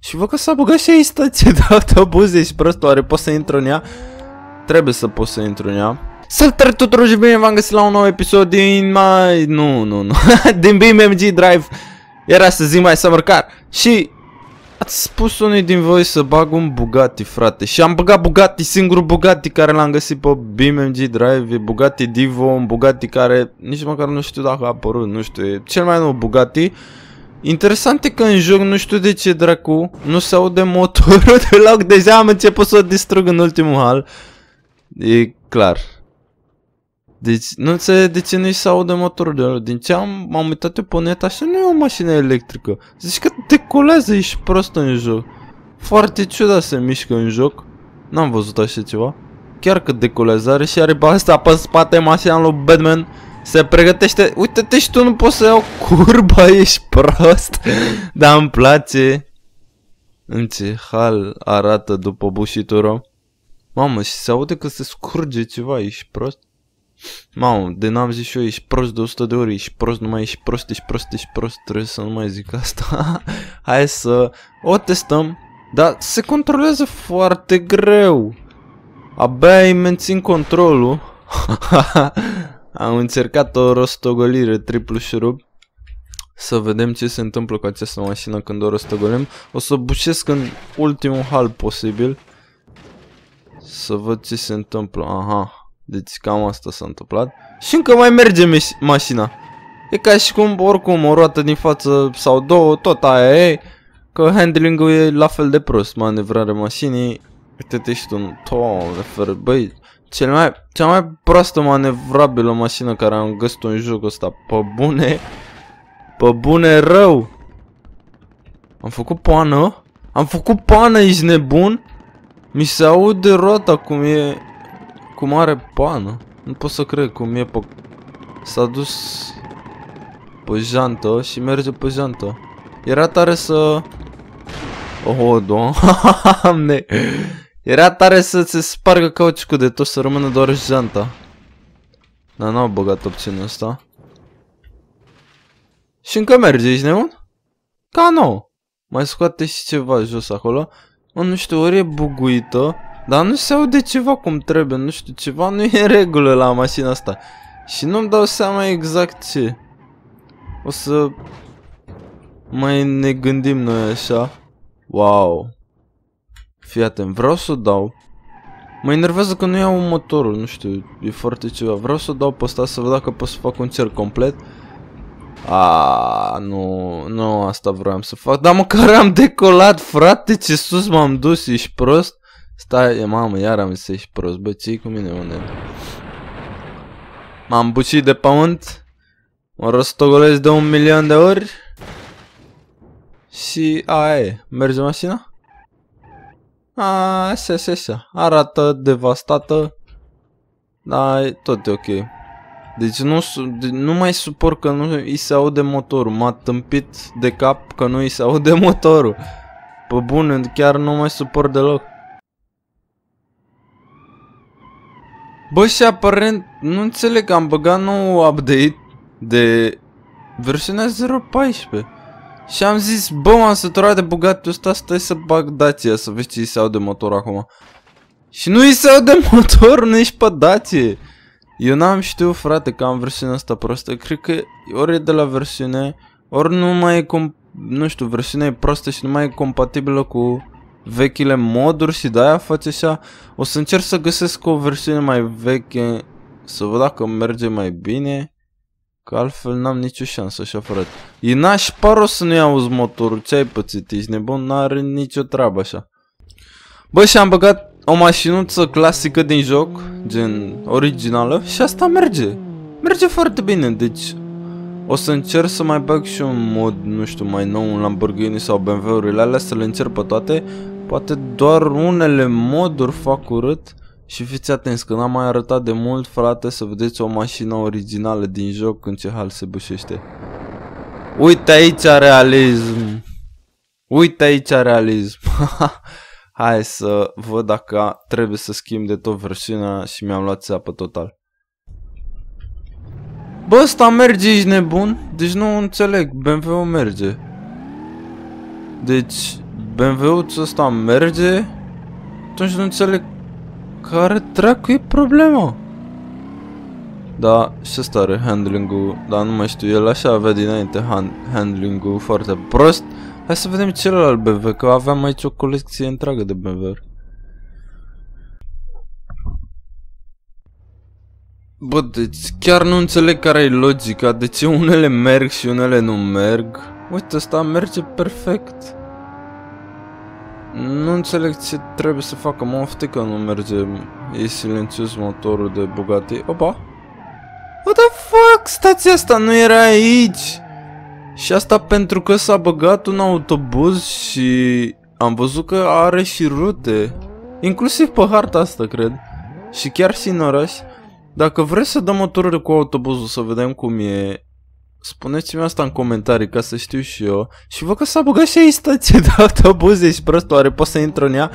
Și văd că s-a băgat și aici stație de autobuz, ești prost, oare poți să intru în ea? Trebuie să pot să intru în ea. Salutare tuturor și bine v-am găsit la un nou episod din mai... Nu, nu, nu. din BMG Drive. Era să zic mai Summer Car. Și ați spus unii din voi să bag un Bugatti, frate. Și am băgat Bugatti, singurul Bugatti care l-am găsit pe BMG Drive. E Bugatti Divo, un Bugatti care nici măcar nu știu dacă a apărut, nu știu. E cel mai nou Bugatti. Interesant e că în joc nu știu de ce dracu nu se aude motorul deloc, deja am început să o distrug în ultimul hal. E clar. Deci nu înțeleg de ce nu-i se aude motorul deloc. Din ce am, m-am uitat eu pe net, așa nu e o mașină electrică. Zici că decolează, ești prost în joc. Foarte ciudat se mișcă în joc. N-am văzut așa ceva. Chiar că decolează are și are pe asta pe spate mașina lui Batman. Se pregătește, uite-te și tu nu poți să iau curba, ești prost. Dar îmi place. În ce hal arată după bușitură Mamă, și se aude că se scurge ceva, ești prost? Mamă, de n-am zis și eu, ești prost de 100 de ori, ești prost, nu mai ești prost, ești prost, ești prost, trebuie să nu mai zic asta. Hai să o testăm. Dar se controlează foarte greu. Abia îi mențin controlul Am încercat o rostogolire triplu șurub. Să vedem ce se întâmplă cu această mașină când o rostogolim. O să bușesc în ultimul hal posibil. Să văd ce se întâmplă. Aha. Deci cam asta s-a întâmplat. Și încă mai merge mașina. E ca și cum, oricum, o roată din față sau două, tot aia e. Că handling-ul e la fel de prost, manevrarea mașinii. Uite-te și tu, doamne, băi, cel mai, cea mai proastă manevrabilă mașină care am găsit în jocul ăsta. Pe bune. Pe bune rău. Am făcut pană? Am făcut pană, ești nebun? Mi se aude roata cum e... Cum are pană. Nu pot să cred cum e pe... S-a dus... Pe jantă și merge pe jantă. Era tare să... Oh, doamne. Era tare să se spargă cauciucul de tot să rămână doar janta. Dar n-au băgat opțiunea asta. Și încă merge, ești nebun? Ca nou. Mai scoate și ceva jos acolo. Mă, nu știu, ori e buguită, dar nu se aude ceva cum trebuie, nu știu, ceva nu e în regulă la mașina asta. Și nu-mi dau seama exact ce. O să mai ne gândim noi așa. Wow. Fii atent, vreau să dau. Mă enervează că nu iau motorul, nu știu, e foarte ceva. Vreau să dau pe ăsta să văd dacă pot să fac un cer complet. A, nu, nu asta vreau să fac. Dar măcar am decolat, frate, ce sus m-am dus, ești prost? Stai, mamă, iar am zis, ești prost, bă, ce cu mine, unde? M-am bucit de pământ, mă rostogolesc de un milion de ori și aia e, merge mașina? A, așa, așa, așa. Arată devastată. Dar e tot e ok. Deci nu, nu mai suport că nu îi se aude motorul. M-a tâmpit de cap că nu îi se aude motorul. Pe bune, chiar nu mai suport deloc. Bă, și aparent, nu înțeleg, că am băgat nou update de versiunea 0.14. Și am zis, bă, m-am săturat de Bugatti ăsta, stai să bag Dacia, să vezi ce îi se aude motor acum. Și nu îi se aude motor, nu ești pe Dacia. Eu n-am știut, frate, că am versiunea asta prostă. Cred că ori e de la versiune, ori nu mai e, com nu știu, versiunea e prostă și nu mai e compatibilă cu vechile moduri și de-aia face așa. O să încerc să găsesc o versiune mai veche, să văd dacă merge mai bine. Că altfel n-am nicio șansă așa, frate. E n-aș paro să nu-i auzi motorul. Ce ai pățit? Ești nebun? N-are nicio treabă așa. Bă, și am băgat o mașinuță clasică din joc, gen originală, și asta merge. Merge foarte bine, deci o să încerc să mai bag și un mod, nu știu, mai nou, un Lamborghini sau BMW-urile alea, să le încerc pe toate. Poate doar unele moduri fac urât, și fiți atenți că n-am mai arătat de mult, frate, să vedeți o mașină originală din joc în ce hal se bușește. Uite aici realism. Uite aici realism. Hai să văd dacă trebuie să schimb de tot versiunea și mi-am luat țeapă total. Bă, ăsta merge, ești nebun? Deci nu înțeleg, BMW-ul merge. Deci, BMW-ul ăsta merge, atunci nu înțeleg care dracu e problema. Da, și ăsta are handling-ul, dar nu mai știu, el așa avea dinainte hand handling-ul foarte prost. Hai să vedem celălalt BMW, că aveam aici o colecție întreagă de BMW-uri. Bă, deci chiar nu înțeleg care e logica, de ce unele merg și unele nu merg. Uite, ăsta merge perfect. Nu înțeleg ce trebuie să facă, mă că nu merge, e silențios motorul de Bugatti. Opa! What the fuck? Stația asta nu era aici! Și asta pentru că s-a băgat un autobuz și am văzut că are și rute. Inclusiv pe harta asta, cred. Și chiar și în oraș. Dacă vreți să dăm o tură cu autobuzul să vedem cum e, spuneți-mi asta în comentarii ca să știu și eu. Și văd că s-a băgat și aici stație de autobuz, ești prost, oare poți să intru în ea?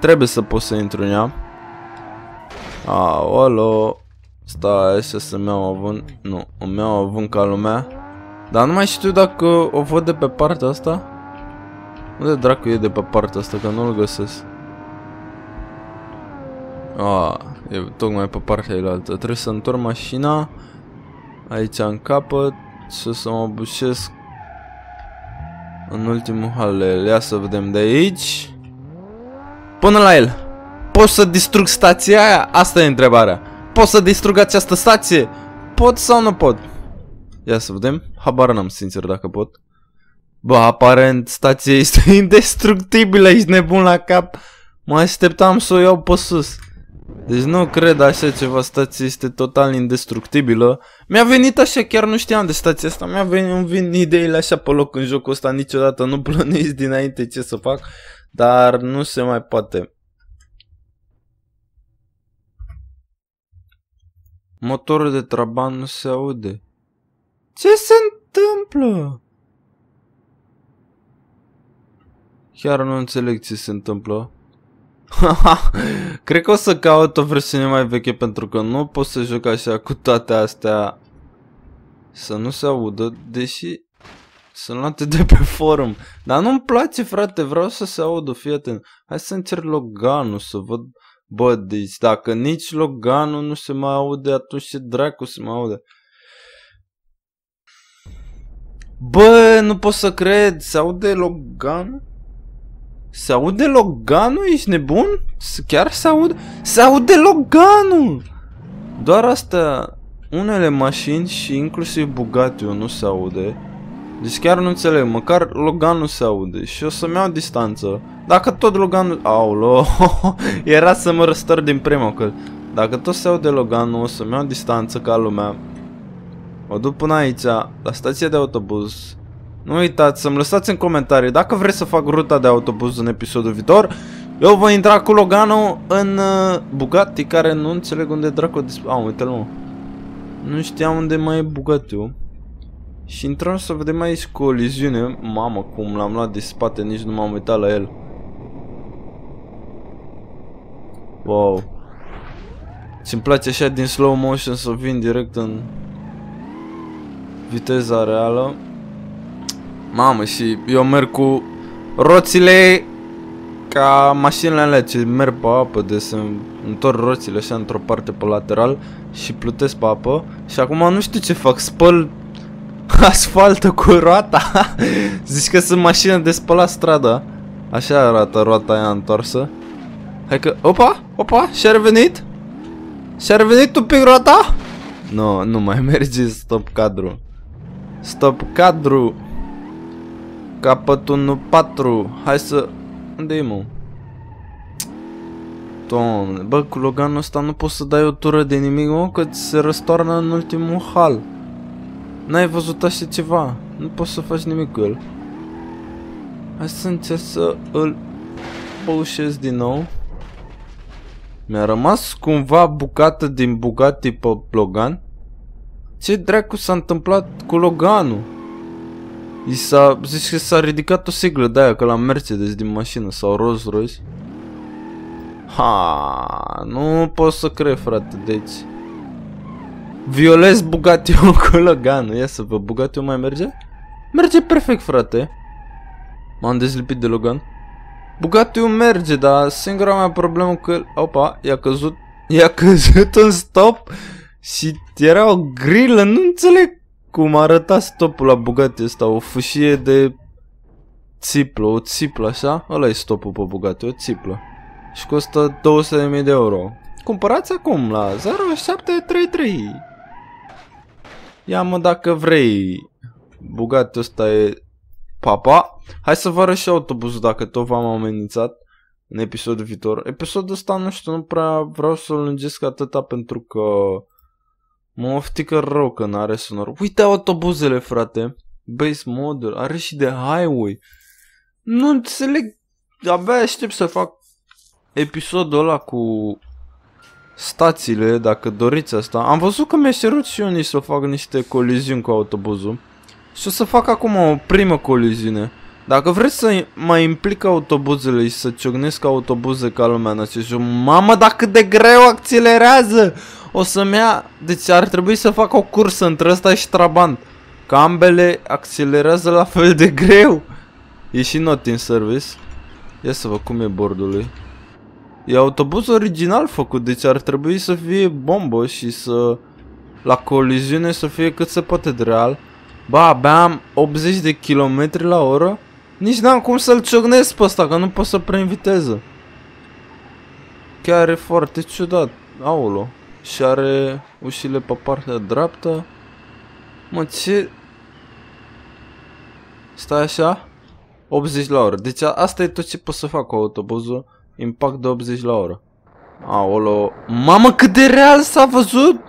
Trebuie să pot să intru în ea. Aolo. Stai așa să-mi iau având. Nu, îmi iau având ca lumea. Dar nu mai știu dacă o văd de pe partea asta. Unde dracu e de pe partea asta, că nu-l găsesc. Ah, e tocmai pe partea elaltă. Trebuie să întorc mașina aici în capăt și să mă bușesc în ultimul halel. Ia să vedem de aici. Până la el. Pot să distrug stația aia? Asta e întrebarea. Pot să distrug această stație? Pot sau nu pot? Ia să vedem. Habar n-am sincer dacă pot. Bă, aparent stația este indestructibilă, ești nebun la cap. Mă așteptam să o iau pe sus. Deci nu cred așa ceva, stația este total indestructibilă. Mi-a venit așa, chiar nu știam de stația asta, mi-a venit, îmi vin ideile așa pe loc în jocul ăsta, niciodată nu plănuiesc dinainte ce să fac, dar nu se mai poate. Motorul de traban nu se aude. Ce se întâmplă? Chiar nu înțeleg ce se întâmplă. Cred că o să caut o versiune mai veche pentru că nu pot să joc așa cu toate astea să nu se audă, deși sunt luate de pe forum. Dar nu-mi place, frate, vreau să se audă, fii atent. Hai să încerc Loganul, să văd... Bă, deci dacă nici Loganul nu se mai aude, atunci ce dracu se mai aude? Bă, nu pot să cred, se aude Loganul? Se aude Loganul? Ești nebun? Chiar se aude? Se aude Loganul! Doar asta, unele mașini și inclusiv bugatti nu se aude. Deci chiar nu înțeleg, măcar Loganul se aude și o să-mi iau distanță. Dacă tot Loganul... Aulo, era să mă răstăr din prima că dacă tot se aude Loganul, o să-mi iau distanță ca lumea. O duc până aici, la stația de autobuz. Nu uitați să-mi lăsați în comentarii dacă vreți să fac ruta de autobuz în episodul viitor. Eu voi intra cu Logano în uh, Bugatti care nu înțeleg unde dracu de... Ah, uite-l mă. Nu știam unde mai e Bugatti-ul. Și intrăm să vedem aici coliziune. Mamă, cum l-am luat de spate, nici nu m-am uitat la el. Wow. Ce-mi place așa din slow motion să vin direct în viteza reală. Mamă, și eu merg cu roțile ca mașinile alea ce merg pe apă, de să întorc roțile așa într-o parte pe lateral și plutesc pe apă și acum nu știu ce fac, spăl asfaltă cu roata. Zici că sunt mașină de spălat strada. Așa arată roata aia întoarsă. Hai că... Opa! Opa! Și-a revenit? Și-a revenit un pic roata? Nu, no, nu mai merge stop cadru. Stop cadru. Capătul 4. Hai să... Unde e, mă? Doamne, bă, cu Loganul ăsta nu poți să dai o tură de nimic, mă, că ți se răstoarnă în ultimul hal. N-ai văzut așa ceva. Nu poți să faci nimic cu el. Hai să încerc să îl păușesc din nou. Mi-a rămas cumva bucată din Bugatti pe Logan. Ce dracu s-a întâmplat cu Loganul? I s-a, zici că s-a ridicat o siglă de aia, că la Mercedes din mașină, sau Rolls Royce. Ha, nu pot să cred, frate, deci... Violez bugatti cu Logan, ia să vă, bugatti mai merge? Merge perfect, frate. M-am dezlipit de Logan. Bugatti merge, dar singura mea problemă că... Opa, i-a căzut... I-a căzut în stop și era o grilă, nu înțeleg cum arăta stopul la Bugatti ăsta, o fâșie de țiplă, o țiplă așa, ăla e stopul pe Bugatti, o țiplă. Și costă 200.000 de euro. Cumpărați acum la 0733. Ia mă dacă vrei. Bugatti ăsta e papa. Hai să vă arăt și autobuzul dacă tot v-am amenințat în episodul viitor. Episodul ăsta nu știu, nu prea vreau să-l lungesc atâta pentru că mă oftică rău că n-are sonor. Uite autobuzele, frate. Base model, are și de highway. Nu înțeleg, abia aștept să fac episodul ăla cu stațiile, dacă doriți asta. Am văzut că mi-a cerut și unii să fac niște coliziuni cu autobuzul. Și o să fac acum o primă coliziune. Dacă vreți să mai implic autobuzele și să ciocnesc autobuze ca lumea în acest joc, mamă, dar cât de greu accelerează! O să-mi ia... Deci ar trebui să fac o cursă între ăsta și Trabant. Că ambele accelerează la fel de greu. E și not in service. Ia să văd cum e bordul lui. E autobuz original făcut, deci ar trebui să fie bombă și să... La coliziune să fie cât se poate de real. Ba, abia am 80 de km la oră. Nici n-am cum să-l ciocnesc pe ăsta, că nu pot să prind viteză. Chiar e foarte ciudat. Aolo. Și are ușile pe partea dreaptă. Mă, ce... Stai așa? 80 la oră. Deci asta e tot ce pot să fac cu autobuzul. Impact de 80 la oră. Aolo. Mamă, cât de real s-a văzut!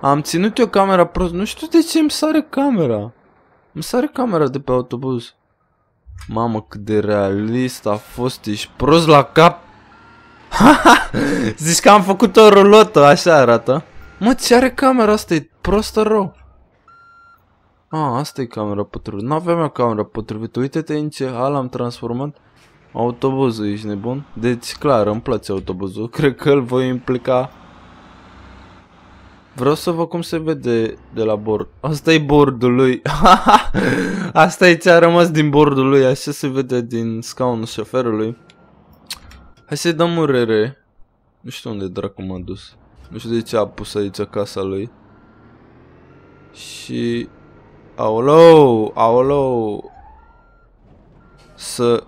Am ținut eu camera prost. Nu știu de ce îmi sare camera. Îmi sare camera de pe autobuz. Mamă, cât de realist a fost. Ești prost la cap. Zici că am făcut o rulotă, așa arată. Mă, ce are camera asta? E prostă rău. Ah, asta e camera potrivită. N-aveam eu camera potrivită. Uite-te în ce hal am transformat. Autobuzul, ești nebun? Deci, clar, îmi place autobuzul. Cred că îl voi implica. Vreau să văd cum se vede de la bord. Asta e bordul lui. Asta e ce a rămas din bordul lui. Așa se vede din scaunul șoferului. Hai să-i dăm un rere. Nu știu unde dracu m-a dus. Nu știu de ce a pus aici casa lui. Și... Aolou, aolou. Să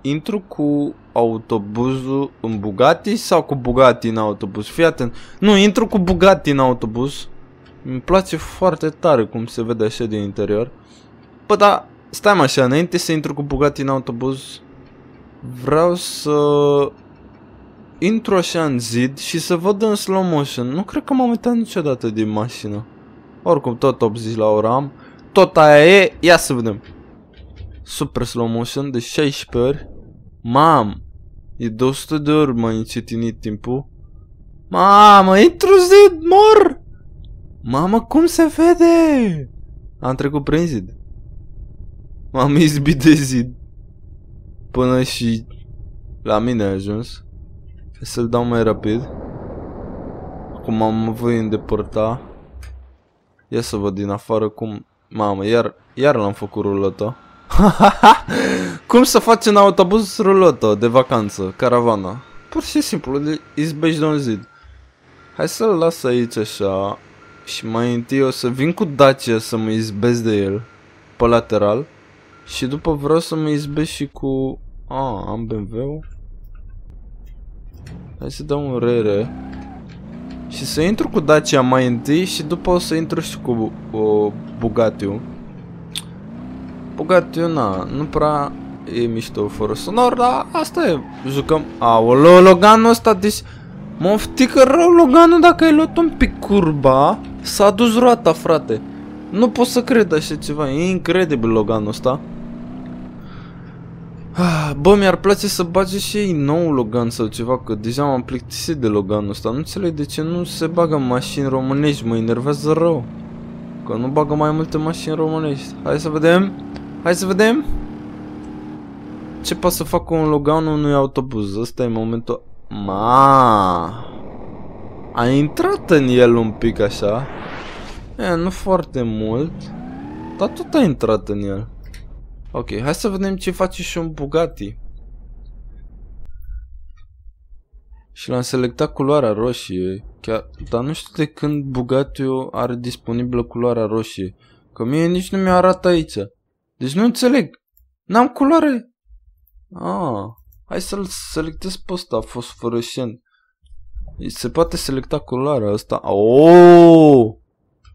intru cu autobuzul în Bugatti sau cu Bugatti în autobuz? Fii atent. Nu, intru cu Bugatti în autobuz. Îmi place foarte tare cum se vede așa din interior. Păi da, stai mă așa, înainte să intru cu Bugatti în autobuz, vreau să intru așa în zid și să văd în slow motion. Nu cred că m-am uitat niciodată din mașină. Oricum, tot 80 la ora am. Tot aia e, ia să vedem. Super slow motion de 16 ori. Mam, e 200 de ori mai încetinit timpul. Mamă, intru zid, mor! Mamă, cum se vede? Am trecut prin zid. M-am izbit de zid. Până și la mine a ajuns. Să-l dau mai rapid. Acum am voi îndepărta. Ia să văd din afară cum... Mamă, iar, iar l-am făcut rulătă. Cum să faci în autobuz rulotă de vacanță, caravana? Pur și simplu, izbești de un zid. Hai să-l las aici așa și mai întâi o să vin cu Dacia să mă izbesc de el pe lateral și după vreau să mă izbesc și cu... Ah, am BMW-ul. Hai să dau un rere. Și să intru cu Dacia mai întâi și după o să intru și cu o Bugatti-ul. Bugatti, na, nu prea e mișto fără sonor, dar asta e, jucăm. Aoleo, Loganul ăsta, deci mă oftică rău Loganul dacă ai luat un pic curba, s-a dus roata, frate. Nu pot să cred așa ceva, e incredibil Loganul ăsta. Ah, bă, mi-ar place să bage și ei nou Logan sau ceva, că deja m-am plictisit de Loganul ăsta. Nu înțeleg de ce nu se bagă mașini românești, mă enervează rău. Că nu bagă mai multe mașini românești. Hai să vedem. Hai să vedem. Ce pot să fac cu un Logan unui autobuz? Ăsta e momentul... Ma. A intrat în el un pic așa. E, nu foarte mult. Dar tot a intrat în el. Ok, hai să vedem ce face și un Bugatti. Și l-am selectat culoarea roșie. Chiar, dar nu știu de când Bugatti are disponibilă culoarea roșie. Că mie nici nu mi-o arată aici. Deci nu înțeleg. N-am culoare. Ah, hai să-l selectez pe ăsta, fosforescent. Se poate selecta culoarea asta. Oh!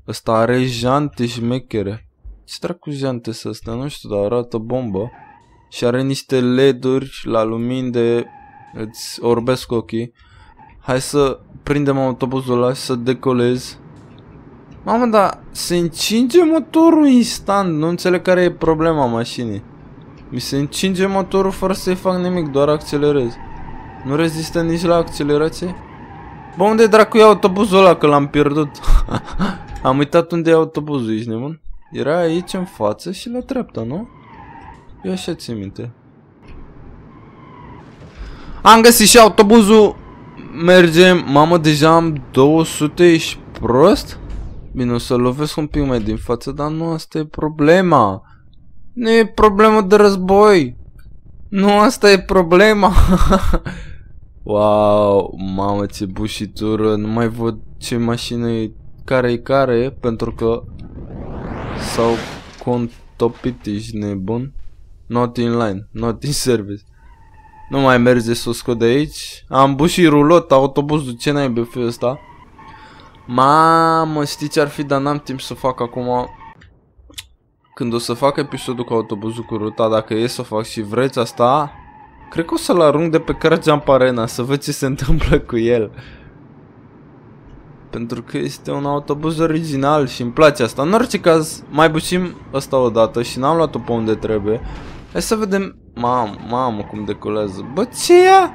Ăsta are jante șmechere. Ce dracu jante să astea? Nu știu, dar arată bombă. Și are niște LED-uri la lumini de... Îți orbesc ochii. Hai să prindem autobuzul ăla și să decolez. Mamă, dar se încinge motorul instant. Nu înțeleg care e problema mașinii. Mi se încinge motorul fără să-i fac nimic, doar accelerez. Nu rezistă nici la accelerație? Bă, unde dracu e autobuzul ăla, că l-am pierdut? Am uitat unde e autobuzul, ești nebun? Era aici în față și la dreapta, nu? Eu așa țin minte. Am găsit și autobuzul. Mergem. Mamă, deja am 200, ești prost? Bine, o să lovesc un pic mai din față, dar nu asta e problema. Nu e problemă de război. Nu asta e problema. wow, mamă, ce bușitură. Nu mai văd ce mașină e care e care, pentru că s-au contopit, ești nebun. Not in line, not in service. Nu mai merge să o scot de aici. Am bușit rulot, autobuzul, ce n-ai fi ăsta? Mamă, știi ce ar fi, dar n-am timp să fac acum când o să fac episodul cu autobuzul cu ruta, dacă e să o fac și vreți asta, cred că o să-l arunc de pe Car Jump Arena să văd ce se întâmplă cu el. Pentru că este un autobuz original și îmi place asta. În orice caz, mai bucim ăsta odată și n-am luat-o pe unde trebuie. Hai să vedem... Mamă, mamă cum decolează. Bă, ce ia?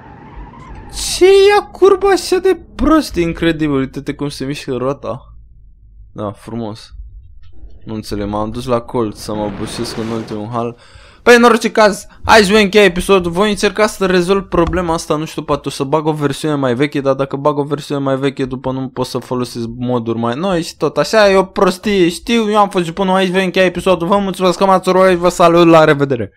Ce ia curba așa de prost? incredibil. Uite-te cum se mișcă rota. Da, frumos. Nu înțeleg, m-am dus la colț să mă bușesc în ultimul hal. Păi în orice caz, hai să încheia episodul, voi încerca să rezolv problema asta, nu știu, poate o să bag o versiune mai veche, dar dacă bag o versiune mai veche, după nu pot să folosesc moduri mai noi și tot. Așa, e o prostie, știu, eu am fost și până aici, voi încheia episodul, vă mulțumesc că m-ați urmărit, vă salut, la revedere!